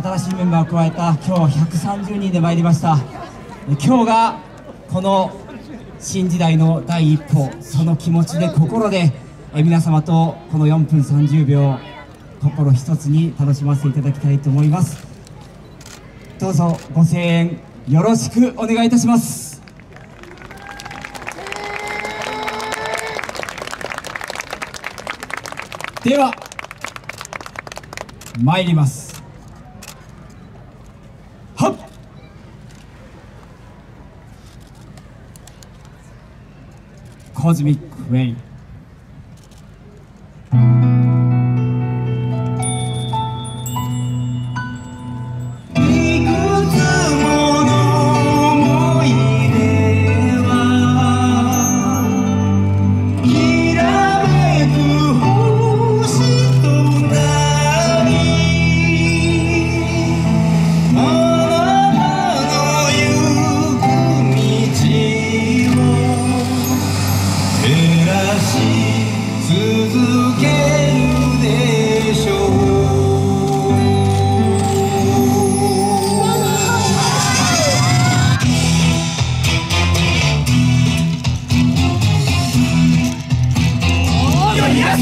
新しいメンバーを加えた今日130人で参りました。今日がこの新時代の第一歩その気持ちで心で皆様とこの4分30秒心一つに楽しませていただきたいと思います。どうぞご声援よろしくお願いいたします。では参ります。はっ。コズミックウェイ。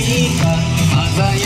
にか鮮や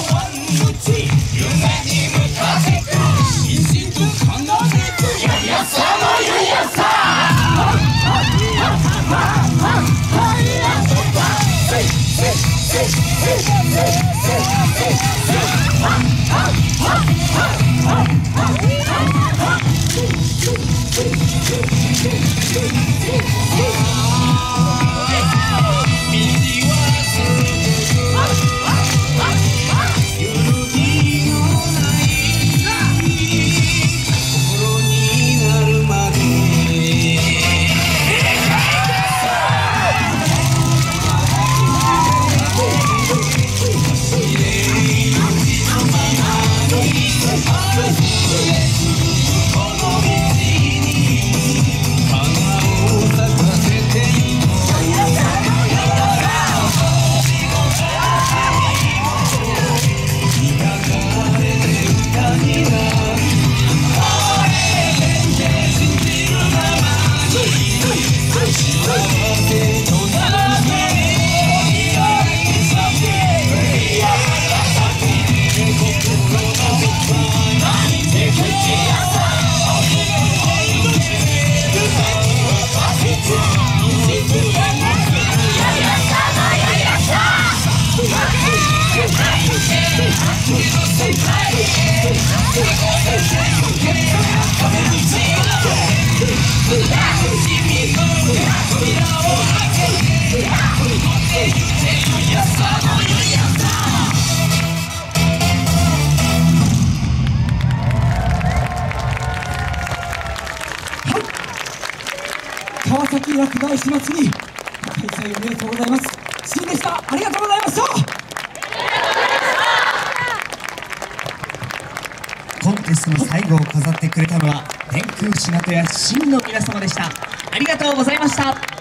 川崎落第始末に開催おめでとうございます。シンでした。ありがとうございました。コンテストの最後を飾ってくれたのは天空シナトや真の皆様でした。ありがとうございました。